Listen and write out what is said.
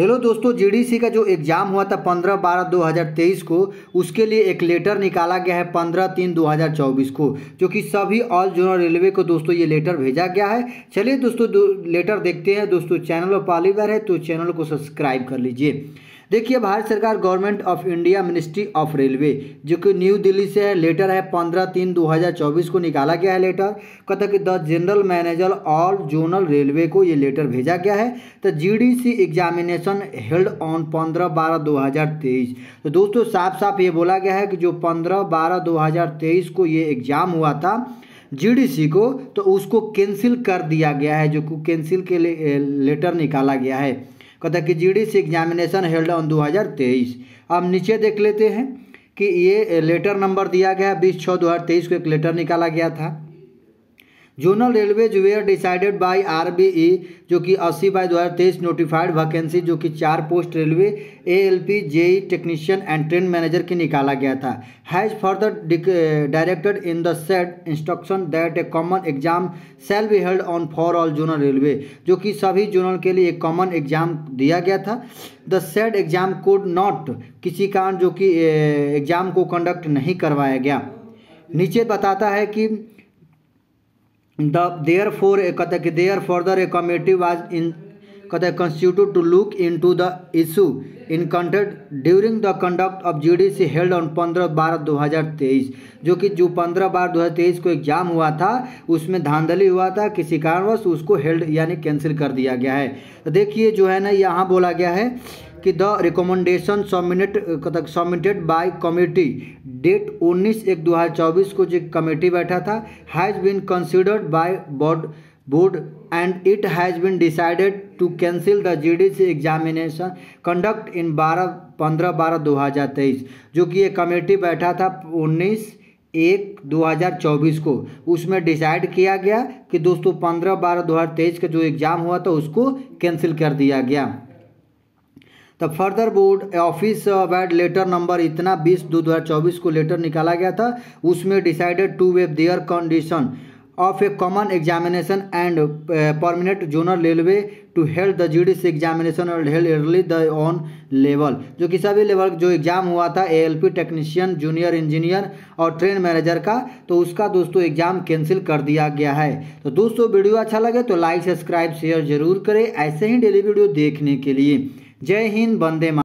Hello दोस्तों GDC का जो एग्ज़ाम हुआ था पंद्रह बारह दो हज़ार तेईस को उसके लिए एक लेटर निकाला गया है पंद्रह तीन दो हज़ार चौबीस को जो कि सभी ऑल जोनल रेलवे को दोस्तों ये लेटर भेजा गया है। चलिए दोस्तों दो, लेटर देखते हैं। दोस्तों चैनल पर पहली बार है तो चैनल को सब्सक्राइब कर लीजिए। देखिए भारत सरकार government of India ministry of railway जो कि न्यू दिल्ली से है लेटर है पंद्रह तीन दो हज़ार चौबीस को निकाला गया है लेटर। कहता कि the general manager all zonal railway को ये लेटर भेजा गया है। तो जीडीसी एग्जामिनेशन हेल्ड ऑन पंद्रह बारह दो हज़ार तेईस। तो दोस्तों साफ़ साफ़ ये बोला गया है कि जो पंद्रह बारह दो हज़ार तेईस को ये एग्ज़ाम हुआ था जीडीसी को तो उसको कैंसिल कर दिया गया है, जो कैंसिल के लिए लेटर निकाला गया है। कहता कि जीडीसी एग्जामिनेशन हेल्ड ऑन 2023 अब नीचे देख लेते हैं कि ये लेटर नंबर दिया गया है बीस छः दो को एक लेटर निकाला गया था। Zonal railways were decided by RBE जो कि 80 बाय 2023 नोटिफाइड वैकेंसी जो कि चार post railway A L ALP JE technician and train manager की निकाला गया था। Has further directed in the said instruction that a common exam shall be held on for all zonal railway जो कि सभी जोनल के लिए एक कॉमन एग्ज़ाम दिया गया था। The said exam could not किसी कारण जो कि एग्ज़ाम को कंडक्ट नहीं करवाया गया। नीचे बताता है कि the therefore कहता है कि there further a committee was in कहता है constitute to look into the issue in context during the conduct of G D C held on पंद्रह बारह दो हज़ार तेईस, जो कि जो पंद्रह बारह दो हज़ार तेईस को एग्ज़ाम हुआ था, उसमें धांधली हुआ था किसी कारणवश उसको हेल्ड यानी कैंसिल कर दिया गया है। तो देखिए जो है ना, यहाँ बोला गया है कि the recommendation submit submitted by committee. Date 19 एक 2024 को जो कमेटी बैठा था has been considered by board board and it has been decided to cancel the G D C examination conduct in बारह, पंद्रह, बारह दो हज़ार तेईस, जो कि ये कमेटी बैठा था उन्नीस एक 2024 को। उसमें डिसाइड किया गया कि दोस्तों, पंद्रह, बारह दो हज़ार तेईस का जो एग्ज़ाम हुआ था, उसको कैंसिल कर दिया गया। The further board office vide letter number इतना बीस दो हज़ार चौबीस को लेटर निकाला गया था, उसमें decided to waive their condition of a common examination and permanent zonal railway to held the G D C examination और held early the on level जो कि सभी लेवल जो एग्ज़ाम हुआ था A L P technician junior engineer और train manager का तो उसका दोस्तों एग्ज़ाम कैंसिल कर दिया गया है। तो दोस्तों, वीडियो अच्छा लगे तो लाइक सब्सक्राइब शेयर ज़रूर करें। ऐसे ही डेली वीडियो देखने के लिए। जय हिंद वंदे